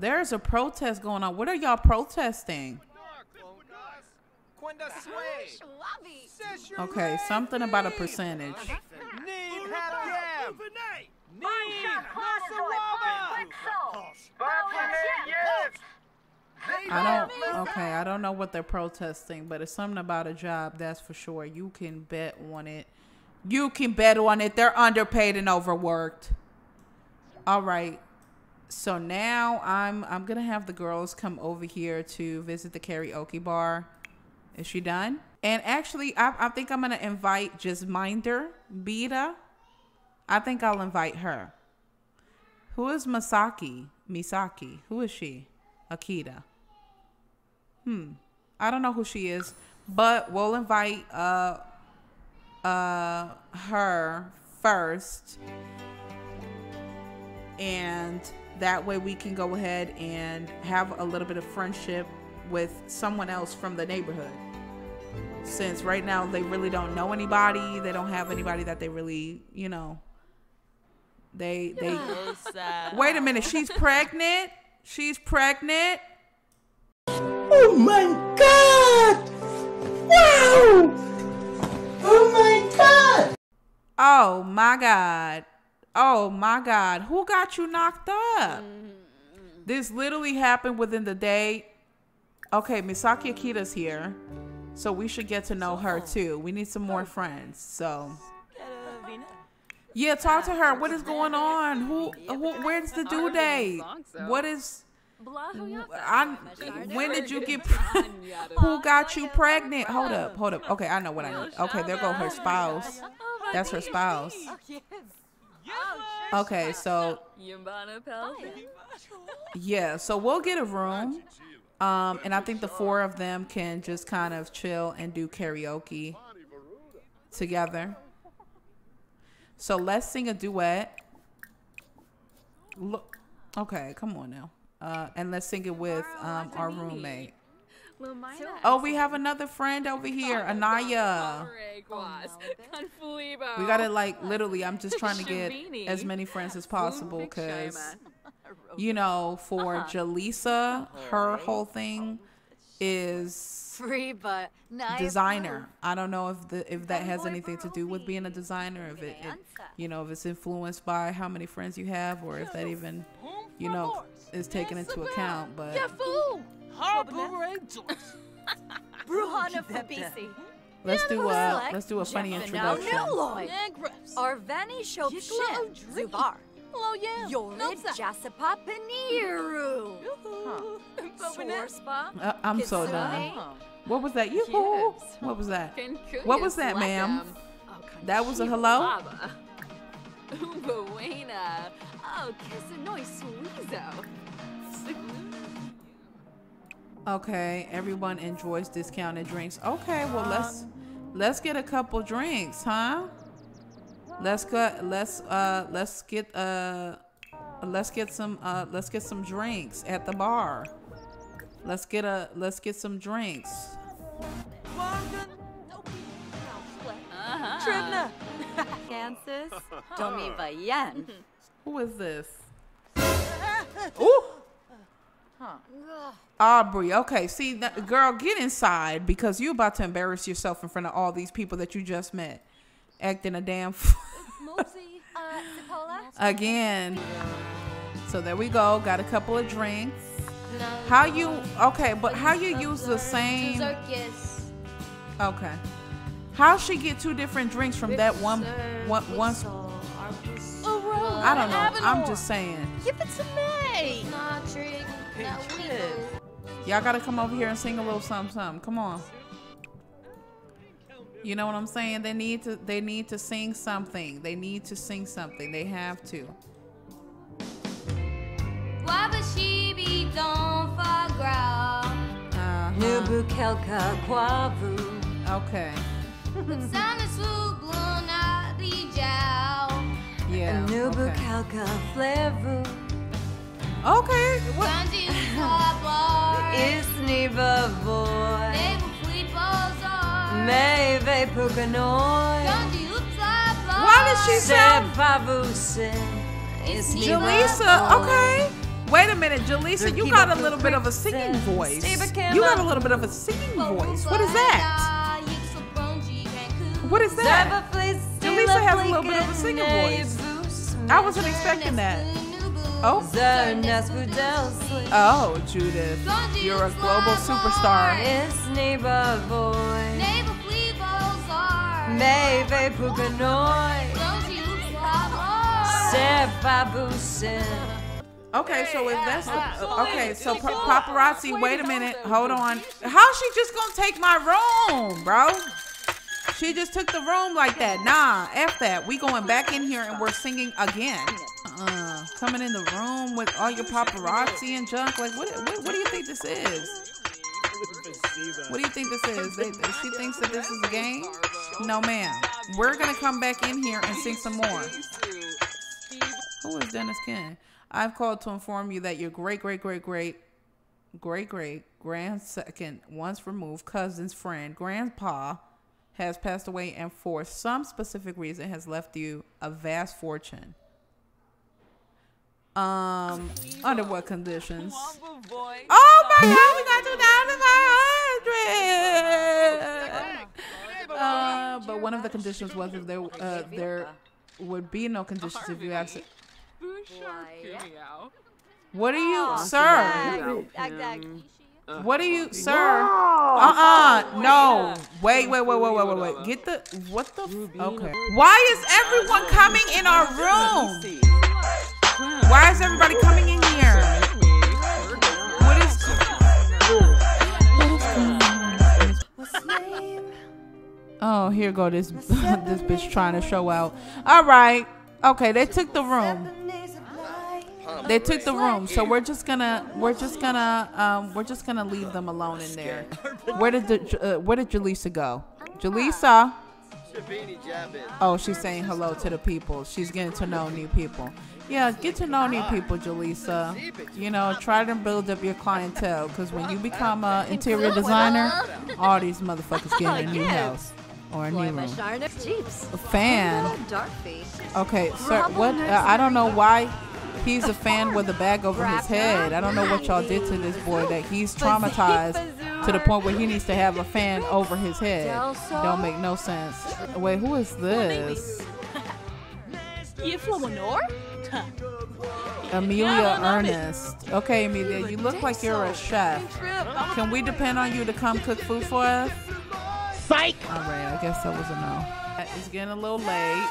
There's a protest going on. What are y'all protesting? Okay, something about a percentage. I don't. Okay, I don't know what they're protesting, but it's something about a job. That's for sure. You can bet on it. You can bet on it. They're underpaid and overworked. All right. So now I'm I'm gonna have the girls come over here to visit the karaoke bar. Is she done? And actually, I, I think I'm gonna invite just Minder Beta. I think I'll invite her. Who is Masaki? Misaki. Who is she? Akita. Hmm. I don't know who she is, but we'll invite uh uh her first. And that way we can go ahead and have a little bit of friendship with someone else from the neighborhood. Since right now they really don't know anybody, they don't have anybody that they really, you know, they they Wait a minute, she's pregnant? She's pregnant? Oh my god! Wow! Oh my god! Oh my god. Oh my god. Who got you knocked up? This literally happened within the day. Okay, Misaki Akita's here. So we should get to know her too. We need some more friends. So Yeah, talk to her. What is going on? Who, who where's the due date? What is mm, I, when did you get who got you pregnant? Hold up, hold up. Okay, I know what I need. Okay, there go her spouse. That's her spouse. Okay, so yeah, so we'll get a room. Um, and I think the four of them can just kind of chill and do karaoke together. So let's sing a duet. Look, okay, come on now. Uh, and let's sing it with um, our roommate. Oh, we have another friend over here, Anaya. We gotta like literally. I'm just trying to get as many friends as possible because, you know, for Jaleesa, her whole thing is Free, but designer. I don't know if the if that has anything to do with being a designer. If it, it you know, if it's influenced by how many friends you have, or if that even, you know, is taken into account. But Bruhana Fabisi. let's do a let's do a funny introduction. Arveni Shopshin. Zubar. Yorid Jasipa Paniru. Sorspa. Uh, I'm so done. What was that? You? What was that? What was that, ma'am? That was a hello. Buena. Oh, Casanoi Suizo. Okay, everyone enjoys discounted drinks. Okay, well let's let's get a couple drinks, huh? Let's get let's uh let's get uh let's get some uh let's get some drinks at the bar. Let's get a let's get some drinks. Trivna. Kansas. Domi Vayen. Who is this? Ooh. Aubrie. Okay, see, that, girl, get inside because you're about to embarrass yourself in front of all these people that you just met, acting a damn. F- uh, Again. So there we go. Got a couple of drinks. How you? Okay, but how you use the same? Okay. How she get two different drinks from that one? One? one I don't know. I'm just saying. Give it to me. Y'all gotta come over here and sing a little something, something. Come on. You know what I'm saying? They need to. They need to sing something. They need to sing something. They have to. Uh-huh. Nubukelka Kwavu. Okay. Yeah. Okay. Nubukelka Flevu. Okay. What? Isniva Voy. Meve Puganoi. Why did she sound? Sepavuse. Isniva Jaleesa. Okay. Wait a minute, Jaleesa, you got a little bit of a singing voice. You got a little bit of a singing voice. What is that? What is that? Jaleesa has a little bit of a singing voice. I wasn't expecting that. Oh, oh, Judith, you're a global superstar. It's neighbor boy. Maybe Puganoi. Sepabusin. Okay, so if that's the, okay, so pa- paparazzi, wait a minute, hold on. How she just gonna take my room, bro? She just took the room like that. Nah, f that. We going back in here and we're singing again. Uh, coming in the room with all your paparazzi and junk. Like, what? What, what do you think this is? What do you think this is? They, she thinks that this is a game. No, ma'am. We're gonna come back in here and sing some more. Who is Dennis Ken? I've called to inform you that your great, great, great, great, great, great grand second, once removed cousin's friend, grandpa, has passed away and for some specific reason has left you a vast fortune. Um, under what conditions? Oh my God, we got two thousand five hundred. Uh, but one of the conditions was if there uh, there would be no conditions if you accept. What are you, sir? What are you, sir? Uh-uh. No. Wait, wait, wait, wait, wait, wait, wait. Get the what the Okay. Why is everyone coming in our room? Is everybody coming in here? What is Oh, here go this this bitch trying to show out. All right. Okay, they took the room. They took the room, so we're just gonna we're just gonna um we're just gonna leave them alone in there. Where did the, uh, where did Jaleesa go? Jaleesa. Oh, she's saying hello to the people. She's getting to know new people. Yeah, get to know new people, Jaleesa. You know, try to build up your clientele because when you become an interior designer, all these motherfuckers get a new house or a new room. A fan. Okay, sir. What? Uh, I don't know why he's a fan with a bag over his head. I don't know what y'all did to this boy that he's traumatized to the point where he needs to have a fan over his head. Don't make no sense. Wait, who is this? Amelia Ernest. Okay, Amelia, you look like you're a chef. Can we depend on you to come cook food for us? Psych! All right, I guess that was a no. It's getting a little late.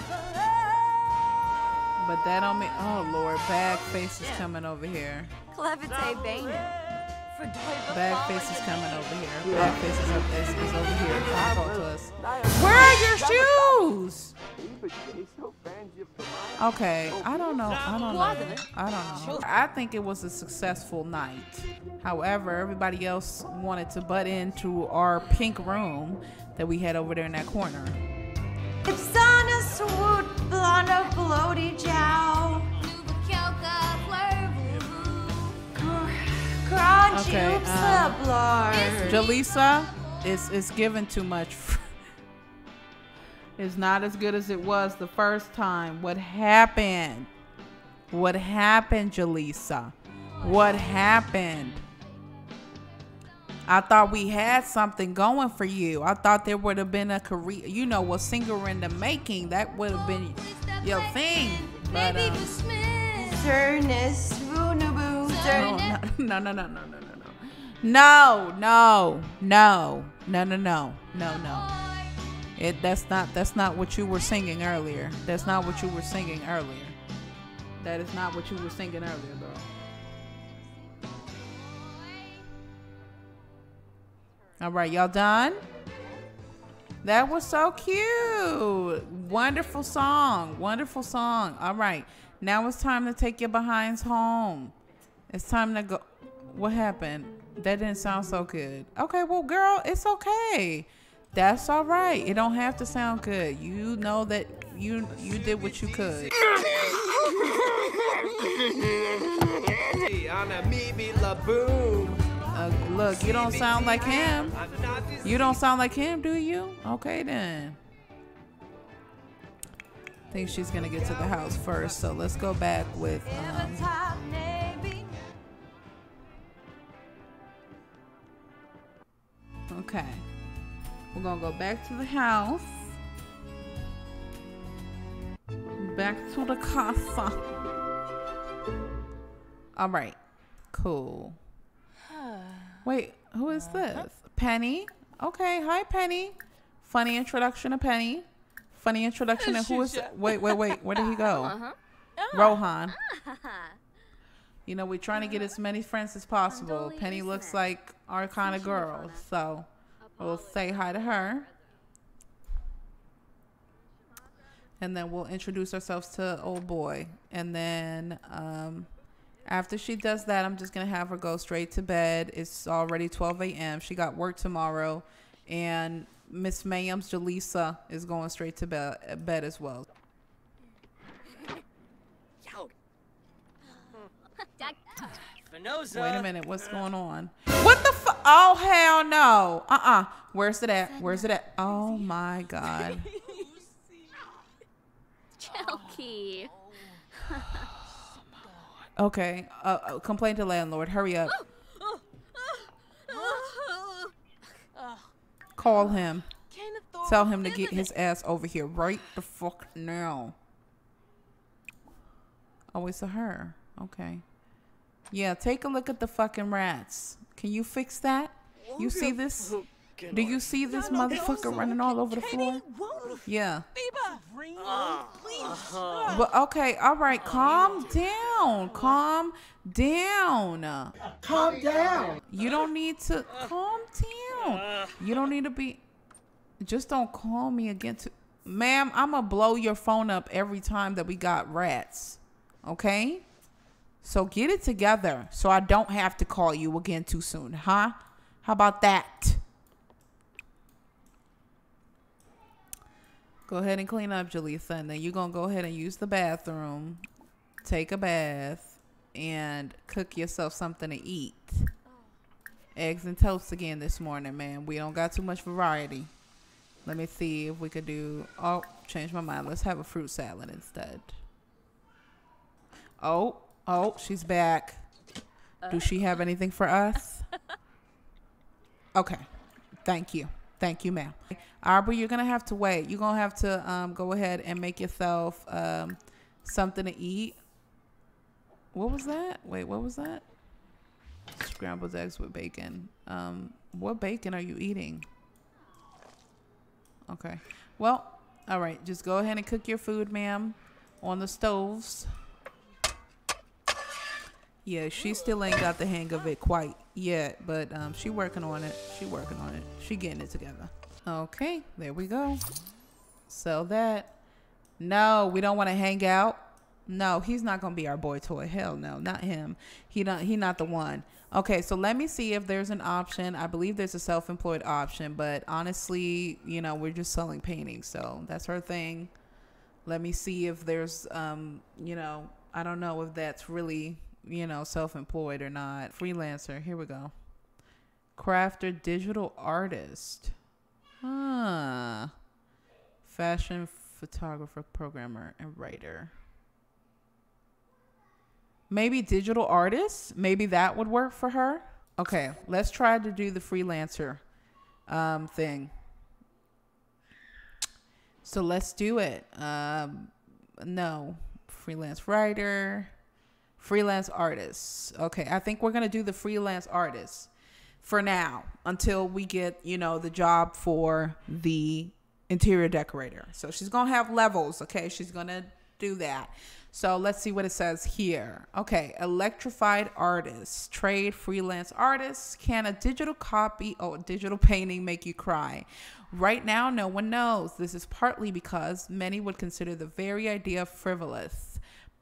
But that don't mean, oh Lord, bag face is coming over here. Bag face is coming over here. Bag face is, up, is, is over here. Come talk to us. Where are your shoes? Okay, I don't know. I don't know. I don't know. I think it was a successful night. However, everybody else wanted to butt into our pink room that we had over there in that corner. It's on a swoot, blonde of bloody jow. Crunchy Okay, oops, um, a blur. Jaleesa, it's it's given too much. it's not as good as it was the first time. What happened? What happened, Jaleesa? What happened? I thought we had something going for you. I thought there would have been a career, you know, a singer in the making. That would have been your thing. But um, Turnus, started no, it? No, no, no, no, no, no, no. No, no, no, no, no, no, no, no. It that's not that's not what you were singing earlier. That's not what you were singing earlier. That is not what you were singing earlier, though. All right, y'all done? That was so cute. Wonderful song. Wonderful song. All right. Now it's time to take your behinds home. It's time to go. What happened? That didn't sound so good. Okay, well, girl, it's okay. That's all right. It don't have to sound good. You know that you you did what you could. Uh, look, you don't sound like him. You don't sound like him, do you? Okay then. I think she's gonna get to the house first, so let's go back with um, Okay. We're gonna go back to the house. Back to the casa. All right. Cool. Wait, who is uh-huh. this? Penny? Okay, hi Penny. Funny introduction to Penny. Funny introduction to who is Wait, wait, wait. Where did he go? Uh-huh. Oh. Rohan. Ah, You know, we're trying to get as many friends as possible. Penny looks like our kind of girl, so we'll say hi to her. And then we'll introduce ourselves to old boy. And then um, after she does that, I'm just going to have her go straight to bed. It's already 12 a.m. She got work tomorrow. And Miss Ma'am's Jaleesa is going straight to bed, bed as well. Wait a minute, what's going on? What the fu- Oh hell no! Uh uh Where's it at? Where's it at? Oh my god! Chelky. Okay, uh, uh, complain to landlord. Hurry up. Call him. Tell him to get his ass over here right the fuck now. Oh, it's a her. Okay. Yeah, take a look at the fucking rats. Can you fix that? You see this? Do you see this motherfucker running all over the floor? Yeah. Ah, uh-huh. But okay, all right, calm down. Calm down. Calm down. You don't need to calm down. You don't need to be just don't call me again to ma'am, I'm gonna blow your phone up every time that we got rats. Okay? So get it together so I don't have to call you again too soon, huh? How about that? Go ahead and clean up, Jaleesa, and then you're gonna go ahead and use the bathroom, take a bath, and cook yourself something to eat. Eggs and toast again this morning, man. We don't got too much variety. Let me see if we could do. Oh, change my mind. Let's have a fruit salad instead. Oh, oh, she's back. Do she have anything for us? Okay. Thank you. Thank you, ma'am. Aubrie, you're gonna have to wait. You're gonna have to um, go ahead and make yourself um, something to eat. What was that? Wait, what was that? Scrambled eggs with bacon. Um, what bacon are you eating? Okay. Well, all right. Just go ahead and cook your food, ma'am, on the stoves. Yeah, she still ain't got the hang of it quite yet, but um, she working on it. She working on it. She getting it together. Okay, there we go. Sell that. No, we don't want to hang out. No, he's not gonna be our boy toy. Hell no, not him. He not he not the one. Okay, so let me see if there's an option. I believe there's a self-employed option, but honestly, you know, we're just selling paintings, so that's her thing. Let me see if there's um, you know, I don't know if that's really, you know, self-employed or not. Freelancer. Here we go. Crafter digital artist. Huh. Fashion photographer, programmer, and writer. Maybe digital artist. Maybe that would work for her. Okay, let's try to do the freelancer um, thing. So let's do it. Um, no, freelance writer, freelance artists. Okay, I think we're gonna do the freelance artists for now until we get you know the job for the interior decorator. So she's gonna have levels. Okay, she's gonna do that. So let's see what it says here. Okay, electrified artists, trade freelance artists. Can a digital copy or digital painting make you cry? Right now, no one knows. This is partly because many would consider the very idea frivolous.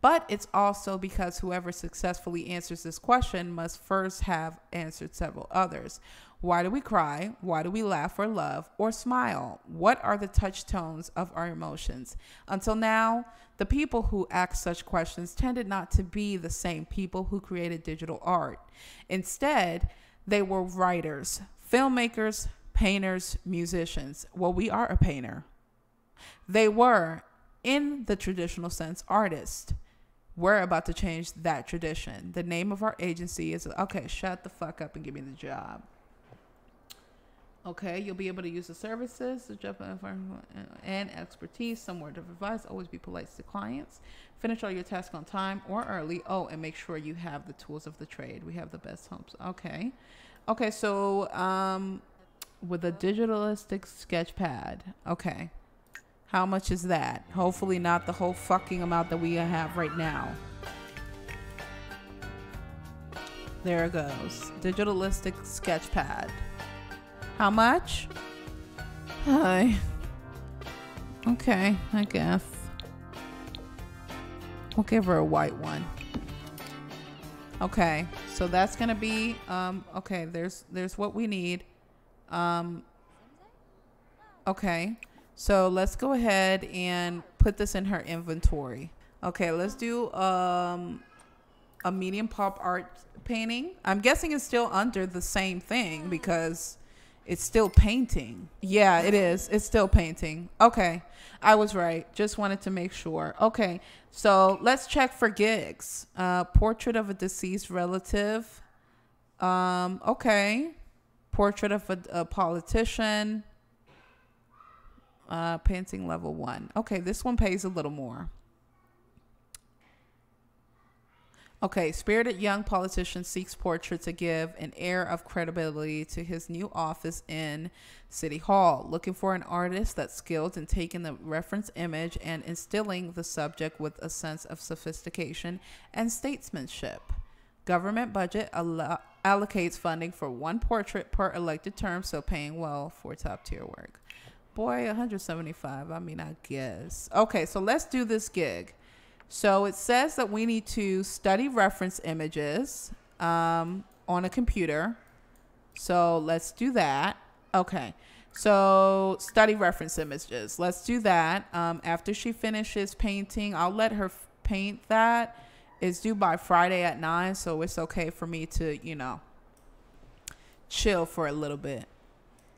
But it's also because whoever successfully answers this question must first have answered several others. Why do we cry? Why do we laugh or love or smile? What are the touch tones of our emotions? Until now, the people who asked such questions tended not to be the same people who created digital art. Instead, they were writers, filmmakers, painters, musicians. Well, we are a painter. They were, in the traditional sense, artists. We're about to change that tradition. The name of our agency is okay, shut the fuck up and give me the job. Okay, you'll be able to use the services, and expertise. Some word of advice: always be polite to clients. Finish all your tasks on time or early. Oh, and make sure you have the tools of the trade. We have the best homes. Okay, okay. So, um, with a digitalistic sketch pad. Okay, how much is that? Hopefully, not the whole fucking amount that we have right now. There it goes. Digitalistic sketch pad. How much? Hi. Okay, I guess. We'll give her a white one. Okay, so that's gonna be um okay, there's there's what we need. Um Okay. So let's go ahead and put this in her inventory. Okay, let's do um a medium pop art painting. I'm guessing it's still under the same thing because it's still painting. Yeah, it is. It's still painting. Okay. I was right. Just wanted to make sure. Okay. So let's check for gigs. Uh, portrait of a deceased relative. Um, okay. Portrait of a, a politician. Uh, painting level one. Okay, this one pays a little more. Okay, spirited young politician seeks portrait to give an air of credibility to his new office in City Hall. Looking for an artist that's skilled in taking the reference image and instilling the subject with a sense of sophistication and statesmanship. Government budget allo- allocates funding for one portrait per elected term, so paying well for top tier work. Boy, 175. I mean, I guess. Okay, so let's do this gig. So it says that we need to study reference images um, on a computer. So let's do that. Okay. So study reference images. Let's do that. Um, after she finishes painting, I'll let her paint that. It's due by Friday at 9, so it's okay for me to, you know, chill for a little bit.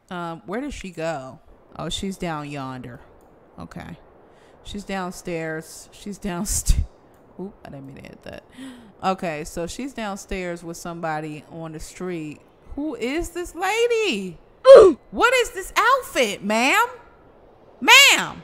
Um, where does she go? Oh, she's down yonder. Okay. She's downstairs. She's downstairs. Oop, I didn't mean to hit that. Okay, so she's downstairs with somebody on the street. Who is this lady? what is this outfit, ma'am? Ma'am.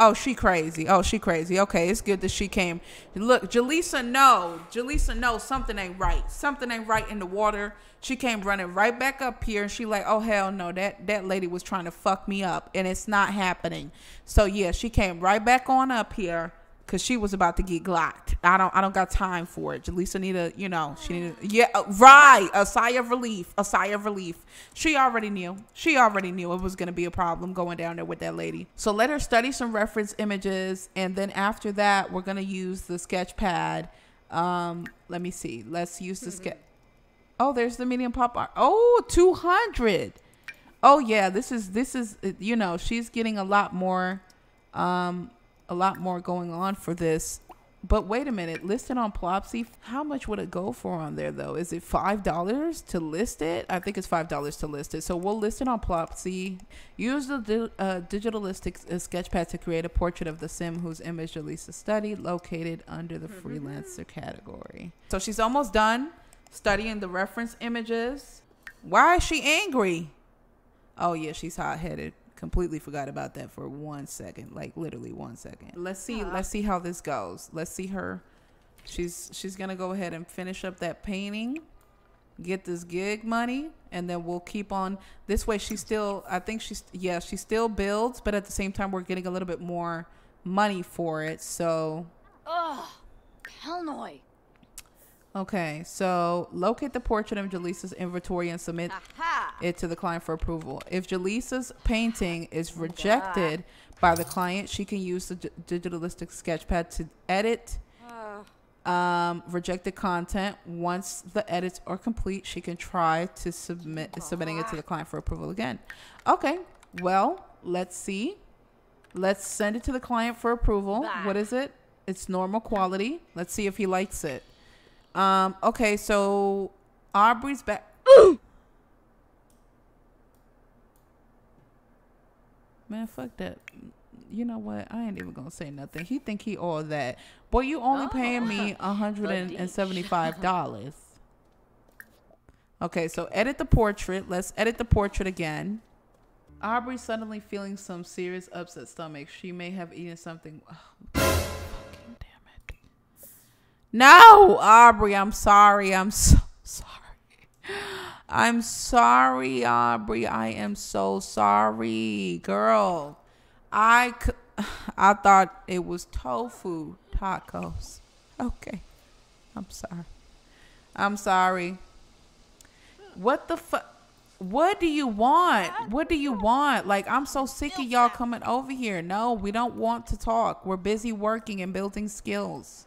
Oh, she crazy. Oh, she crazy. Okay, it's good that she came. Look, Jaleesa, no. Jaleesa, no, something ain't right. Something ain't right in the water. She came running right back up here and she like, oh hell no, that that lady was trying to fuck me up and it's not happening. So yeah, she came right back on up here because she was about to get glocked. I don't I don't got time for it. Jaleesa need a you know she needed yeah uh, right a sigh of relief a sigh of relief. She already knew she already knew it was gonna be a problem going down there with that lady. So let her study some reference images and then after that we're gonna use the sketch pad. Um, let me see. Let's use the sketch. Oh, there's the medium pop art. Oh, 200. Oh yeah, this is this is you know, she's getting a lot more um a lot more going on for this. But wait a minute, listed on Plopsy, how much would it go for on there though? Is it five dollars to list it? I think it's five dollars to list it. So we'll list it on Plopsy. Use the di- uh, digitalistic uh, sketchpad to create a portrait of the sim whose image Elisa studied, located under the freelancer category. So she's almost done studying the reference images. Why is she angry? Oh yeah, she's hot headed. Completely forgot about that for one second, like literally one second. Let's see. Let's see how this goes. Let's see her. She's she's gonna go ahead and finish up that painting, get this gig money, and then we'll keep on. This way, she still. I think she's yeah. She still builds, but at the same time, we're getting a little bit more money for it. So Ugh. Hellnoy. Okay, so locate the portrait of Jaleesa's inventory and submit Aha. it to the client for approval. If Jaleesa's painting is rejected by the client, she can use the d- digitalistic sketchpad to edit um, rejected content. Once the edits are complete, she can try to submit submitting it to the client for approval again. Okay, well, let's see. Let's send it to the client for approval. What is it? It's normal quality. Let's see if he likes it. Um, okay, so Aubrie's back. Man, fuck that. You know what? I ain't even gonna say nothing. He think he all that. Boy, you only paying me a hundred and seventy five dollars. Okay, so edit the portrait. Let's edit the portrait again. Aubrie suddenly feeling some serious upset stomach. She may have eaten something. Oh, fucking damn it. No, Aubrie, I'm sorry. I'm so sorry. I'm sorry, Aubrie. I am so sorry, girl. I I thought it was tofu tacos. Okay. I'm sorry. I'm sorry. What the fuck? What do you want? What do you want? Like, I'm so sick of y'all coming over here. No, we don't want to talk. We're busy working and building skills.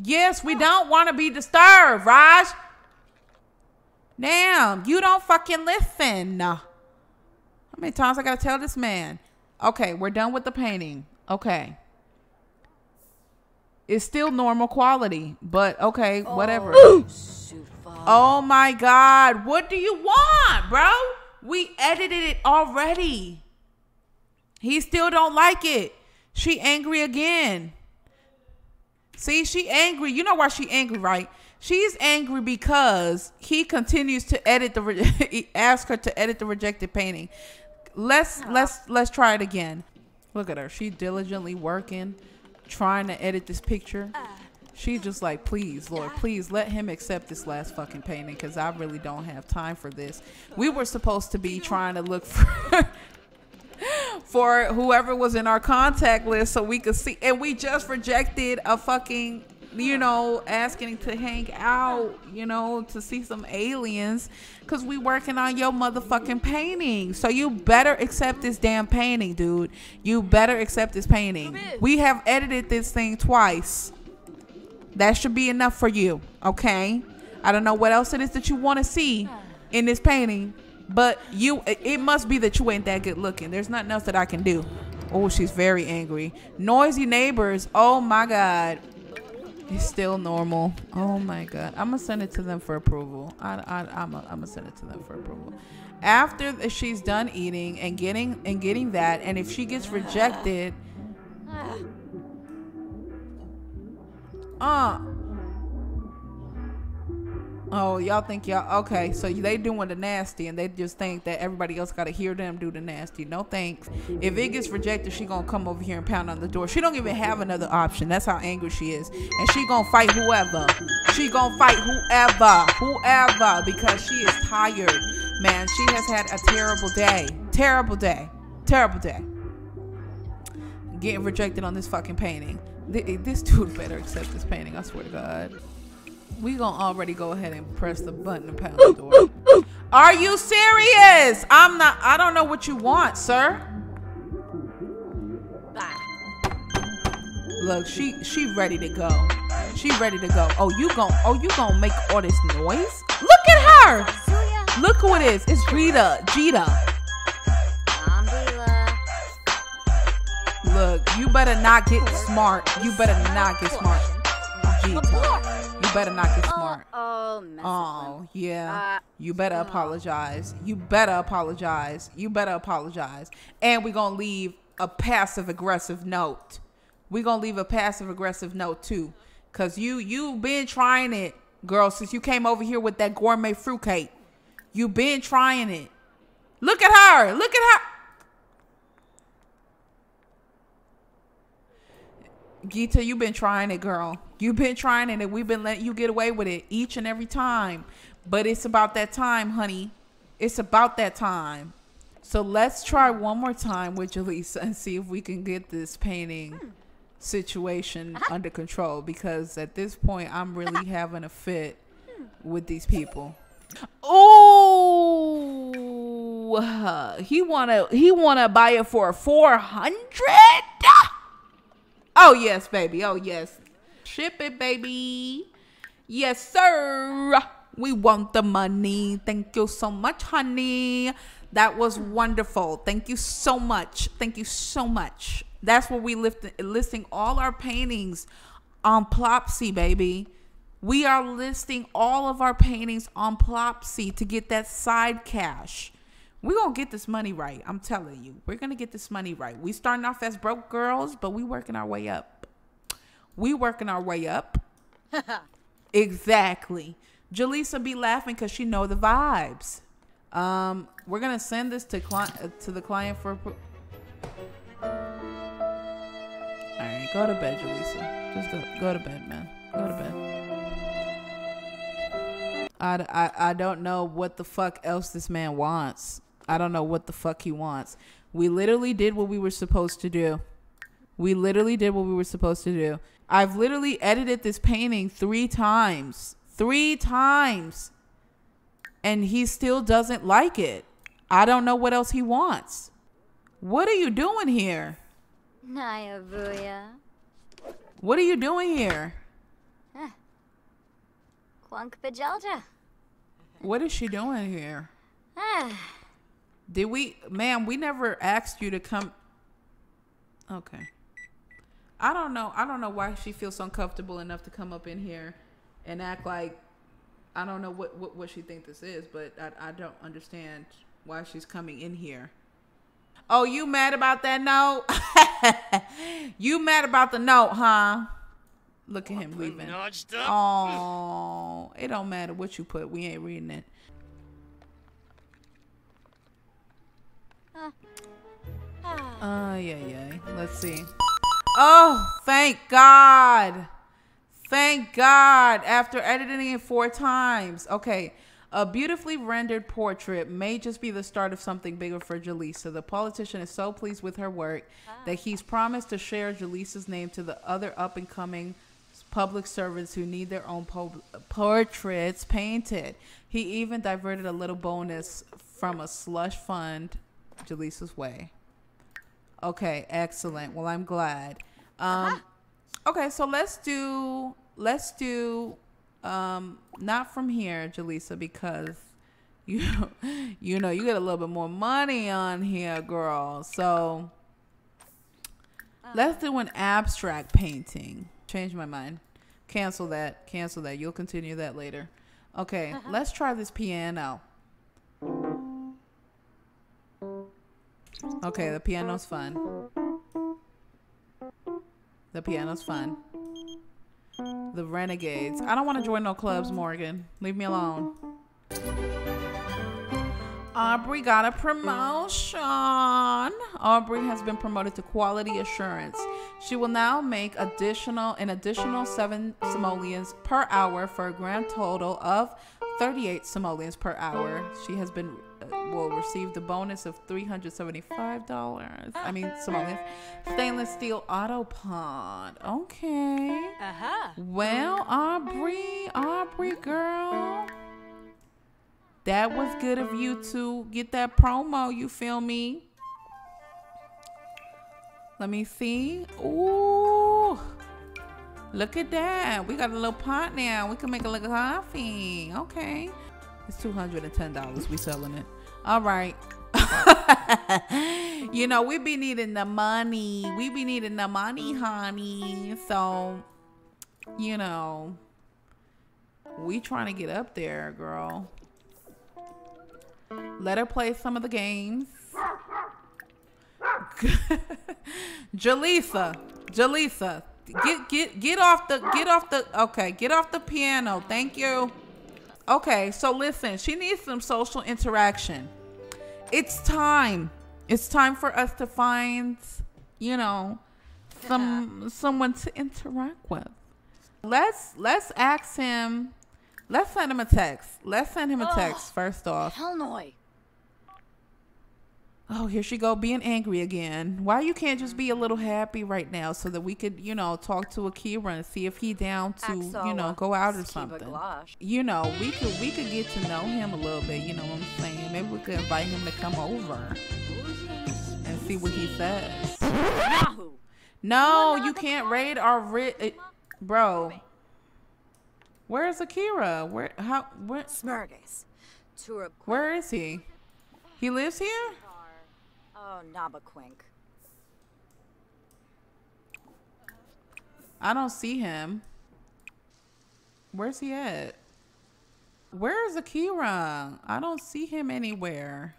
Yes, we don't want to be disturbed, Raj. Damn, you don't fucking listen. How many times I gotta tell this man? Okay, we're done with the painting. Okay. It's still normal quality, but okay, oh, whatever. Sufa. Oh my God. What do you want, bro? We edited it already. He still don't like it. She angry again. See, she angry. You know why she angry, right? She's angry because he continues to edit the re- he ask her to edit the rejected painting. Let's let's let's try it again. Look at her. She diligently working, trying to edit this picture. Uh. She just like, please, Lord, please let him accept this last fucking painting because I really don't have time for this. We were supposed to be trying to look for for whoever was in our contact list so we could see, and we just rejected a fucking, you know, asking to hang out, you know, to see some aliens because we working on your motherfucking painting. So you better accept this damn painting, dude. You better accept this painting. We have edited this thing twice. That should be enough for you, okay? I don't know what else it is that you want to see in this painting, but you it must be that you ain't that good looking. There's nothing else that I can do. Oh, she's very angry. Noisy neighbors. Oh my god. It's still normal. Oh my god. I'm gonna send it to them for approval. I, I, I'm gonna send it to them for approval. After she's done eating and getting and getting that, and if she gets rejected, uh. Oh, y'all think y'all okay? So they doing the nasty, and they just think that everybody else got to hear them do the nasty. No thanks. If it gets rejected, she gonna come over here and pound on the door. She don't even have another option. That's how angry she is, and she gonna fight whoever. She gonna fight whoever, whoever, because she is tired. Man, she has had a terrible day. Terrible day. Terrible day. Getting rejected on this fucking painting. This dude better accept this painting. I swear to God we gonna already go ahead and press the button and pound the door. Are you serious? I'm not. I don't know what you want, sir. Look, she she ready to go. She ready to go. Oh, you gon' Oh, you gonna make all this noise? Look at her. Look who it is. It's Rita. Geeta. Look, you better not get smart. You better not get smart. Geeta. You better not get smart. Oh, mess Oh, yeah. Uh, You better apologize. You better apologize. You better apologize. And we're going to leave a passive aggressive note. We're going to leave a passive aggressive note too. Cuz you you've been trying it, girl, since you came over here with that gourmet fruitcake. You've been trying it. Look at her. Look at her. Geeta, you've been trying it, girl. You've been trying it, and we've been letting you get away with it each and every time. But it's about that time, honey. It's about that time. So let's try one more time with Jaleesa and see if we can get this painting hmm. situation uh-huh. under control. Because at this point, I'm really uh-huh. having a fit hmm. with these people. Oh, he wanna he wanna buy it for four hundred. Oh yes, baby. Oh yes. Ship it, baby. Yes, sir. We want the money. Thank you so much, honey. That was wonderful. Thank you so much. Thank you so much. That's where we lift listing all our paintings on Plopsy, baby. We are listing all of our paintings on Plopsy to get that side cash. We're gonna get this money right. I'm telling you. We're gonna get this money right. We starting off as broke girls, but we working our way up. We working our way up. exactly. Jaleesa be laughing because she know the vibes. Um, we're gonna send this to client uh, to the client for. All right, go to bed, Jaleesa. Just go go to bed, man. Go to bed. I, I, I don't know what the fuck else this man wants. I don't know what the fuck he wants. We literally did what we were supposed to do. We literally did what we were supposed to do. I've literally edited this painting three times. Three times. And he still doesn't like it. I don't know what else he wants. What are you doing here? Naya Vuya. What are you doing here? Quank Bajalja. What is she doing here? Ah. Did we, ma'am, we never asked you to come. Okay. I don't know. I don't know why she feels uncomfortable enough to come up in here and act like I don't know what what, what she think this is, but I, I don't understand why she's coming in here. Oh, you mad about that note? you mad about the note, huh? Look at him leaving. Oh, it don't matter what you put. We ain't reading it. Uh, yeah, yeah. Let's see. Oh, thank God. Thank God. After editing it four times. Okay. A beautifully rendered portrait may just be the start of something bigger for Jaleesa. The politician is so pleased with her work that he's promised to share Jaleesa's name to the other up and coming public servants who need their own po- portraits painted. He even diverted a little bonus from a slush fund Jaleesa's way. Okay, excellent. Well, I'm glad. Um, okay, so let's do let's do um, not from here, Jaleesa, because you you know you get a little bit more money on here, girl. So let's do an abstract painting. Change my mind. Cancel that. Cancel that. You'll continue that later. Okay, let's try this piano. Okay, the piano's fun. The piano's fun. The Renegades. I don't want to join no clubs, Morgan. Leave me alone. Aubrie got a promotion. Aubrie has been promoted to quality assurance. She will now make additional an additional seven simoleons per hour for a grand total of 38 simoleons per hour. She has been will receive the bonus of $375. I mean simoleons. Stainless steel auto pod. Okay. Uh-huh. Well, Aubrie, Aubrie girl. That was good of you to get that promo, you feel me? Let me see. Ooh. Look at that. We got a little pot now. We can make a little coffee. Okay. It's $210. We selling it. All right. you know, we be needing the money. We be needing the money, honey. So, you know, we trying to get up there, girl. Let her play some of the games. Jaleesa, Jaleesa, get get get off the get off the okay, get off the piano. Thank you. Okay, so listen, she needs some social interaction. It's time. It's time for us to find, you know, some someone to interact with. Let's let's ask him. Let's send him a text. Let's send him a text first off. Hellnoy. Oh, here she go being angry again. Why you can't just be a little happy right now so that we could, you know, talk to Akira and see if he down to, you know, go out or something. You know, we could we could get to know him a little bit. You know what I'm saying? Maybe we could invite him to come over and see what he says. No, you can't raid our ri- eh, it, bro. Where's Akira? Where how where. Where is he? He lives here? Oh, Nabaquink. I don't see him. Where's he at? Where is Akira? I don't see him anywhere.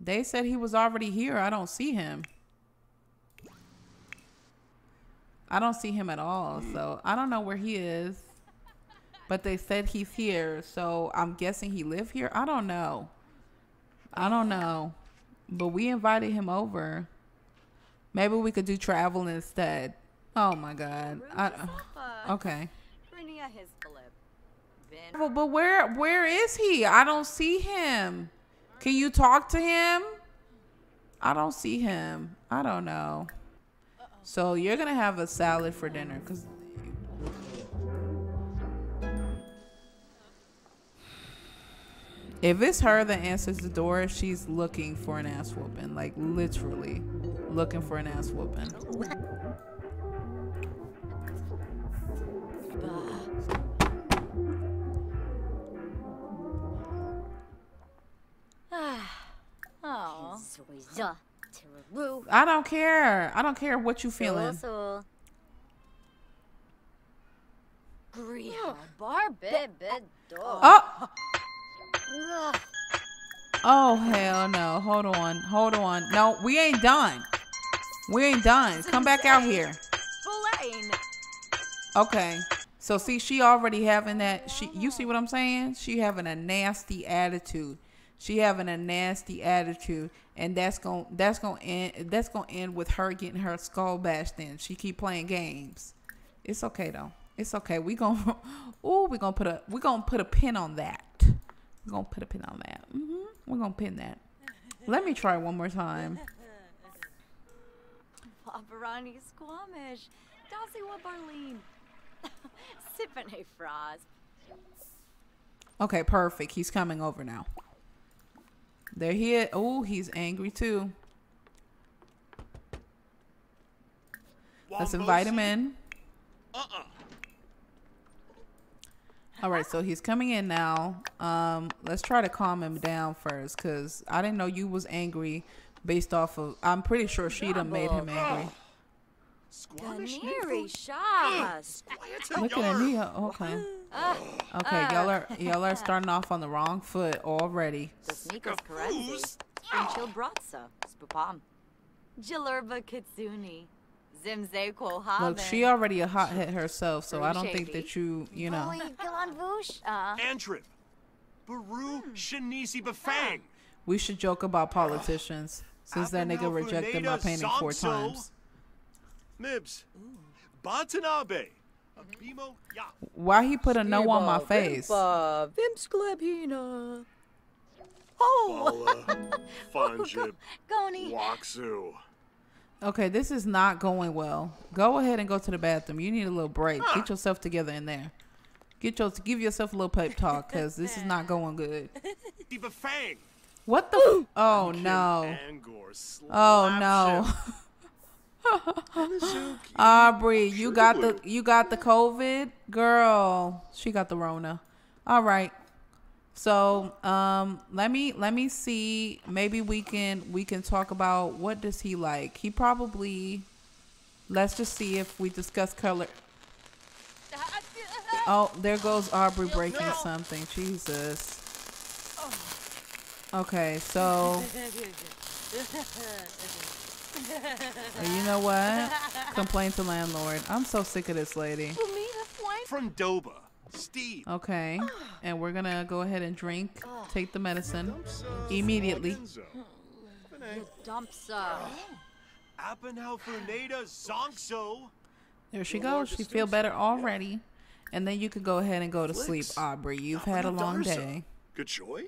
They said he was already here. I don't see him. I don't see him at all. So I don't know where he is. But they said he's here, so I'm guessing he live here. I don't know. I don't know. But we invited him over. Maybe we could do travel instead. Oh my god. I, okay. Renia his flip. Vin. Well, but where where is he? I don't see him. Can you talk to him? I don't see him. I don't know. So you're gonna have a salad for dinner, cause. If it's her that answers the door, she's looking for an ass whooping. Like literally looking for an ass whooping. Oh. I don't care. I don't care what you feeling. Oh. Oh hell no. Hold on. Hold on. No, we ain't done. We ain't done. Come back out here. Blaine. Okay. So see she already having that she you see what I'm saying? She having a nasty attitude. She having a nasty attitude and that's going that's going to end that's going to end with her getting her skull bashed in. She keep playing games. It's okay though. It's okay. We to Ooh, we going to put a we going to put a pin on that. We're going to put a pin on that. Mhm. We're going to pin that. Let me try one more time. Paparani Squamish. Dossie wa Barleen. Sippin' a frost. Okay, perfect. He's coming over now. There he is. Oh, he's angry too. Let's invite him in. Uh-uh. All right, so he's coming in now. Um, let's try to calm him down first, cause I didn't know you was angry based off of. I'm pretty sure she done made him angry. Squamish Ganiri Nickels? Shaz. Looking at me. uh, Okay. Okay, y'all are y'all are starting off on the wrong foot already. The Sneakers Karenzi. Springchill Bratza. Spupam. Jilurba Kitsuni. Zimzeko Haben. Look, she already a hothead herself, so I don't think that you, you know. Holy Galanvush. Uh, Andrip. Baru Shanisi Bafang. We should joke about politicians since that nigga rejected my painting four times. Mibs. Batanabe. Why he put a no on my face? Vimsklebhina. Oh, Bala. Funjib. Goni. Okay, this is not going well. Go ahead and go to the bathroom. You need a little break. Get yourself together in there. Get your give yourself a little pep talk because this is not going good. What the? F- oh no! Oh no! Aubrie, you got the you got the COVID, girl. She got the Rona. All right. So um, let me let me see. Maybe we can we can talk about what does he like. He probably. Let's just see if we discuss color. Oh, there goes Aubrie breaking something. Jesus. Okay, so you know what? Complain to landlord. I'm so sick of this lady. From Doba. Steve. Okay, and we're gonna go ahead and drink. Take the medicine immediately. Dumpsa. Appenhau Fernada Zonkso. There she goes. She feel better already. And then you could go ahead and go to sleep, Aubrie. You've had a long day. Good choy.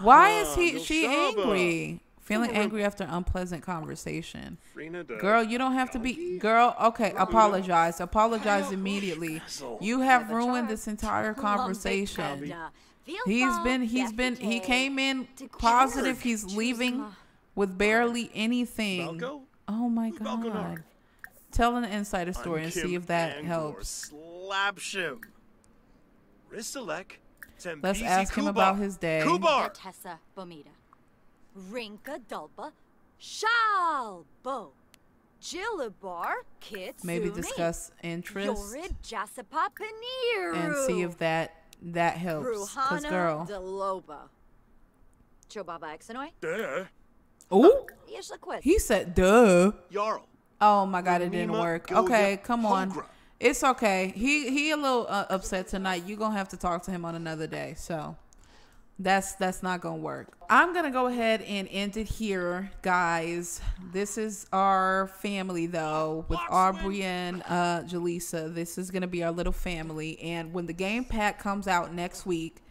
Why is he she angry? Feeling angry after unpleasant conversation. Frina da Girl, you don't have to be girl. Okay, apologize. Apologize immediately. You have ruined this entire conversation. He's been he's been he came in positive. He's leaving with barely anything. Balco? Oh my god. Nor. Tell an insider story and see if that Angor helps. Slapshim. Risalek. Let's Tempizi ask him about his day. Kubar. Tessa Bomita. Rinka Dulba. Shalbo. Jilibar. Kitsuni. Maybe discuss interest Yorid Jasipa Paniru. and see if that that helps. Cause Bruhana girl. Deloba. Chobaba Exanoy. Duh. Ooh, Yishla Quit. he said duh. Jarl. Oh my god, it didn't work. Okay, come on. It's okay. He he a little uh, upset tonight. You're gonna have to talk to him on another day. So that's that's not gonna work. I'm gonna go ahead and end it here, guys. This is our family though, with Aubrie and uh, Jaleesa. This is gonna be our little family. And when the game pack comes out next week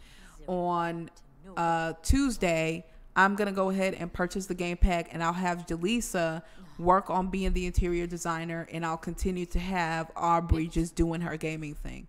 on uh, Tuesday, I'm gonna go ahead and purchase the game pack, and I'll have Jaleesa work on being the interior designer, and I'll continue to have Aubrie just doing her gaming thing.